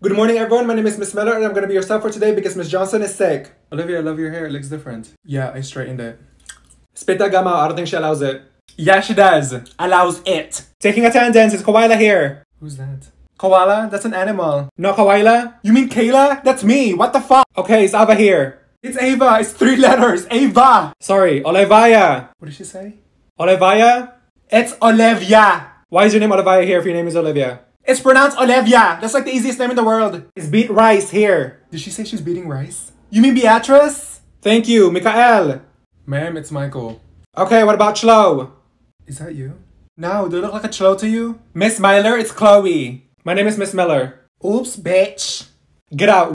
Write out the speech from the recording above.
Good morning, everyone. My name is Miss Miller, and I'm gonna be your sub for today because Miss Johnson is sick. Olivia, I love your hair. It looks different. Yeah, I straightened it. Spit that gum out. I don't think she allows it. Yeah, she does. Allows it. Taking attendance is Koala here. Who's that? Koala? That's an animal. No Koala? You mean Kayla? That's me. What the fuck? Okay, it's Ava here. It's Ava. It's three letters. Ava. Sorry, Olivia. What did she say? Olivia? It's Olivia. Why is your name Olivia here if your name is Olivia? It's pronounced Olivia. That's like the easiest name in the world. It's Beat Rice here. Did she say she's beating rice? You mean Beatrice? Thank you, Mikael. Ma'am, it's Michael. Okay, what about Chloe? Is that you? No, do I look like a chlo to you? Miss Miller, it's Chloe. My name is Miss Miller. Oops, bitch. Get out.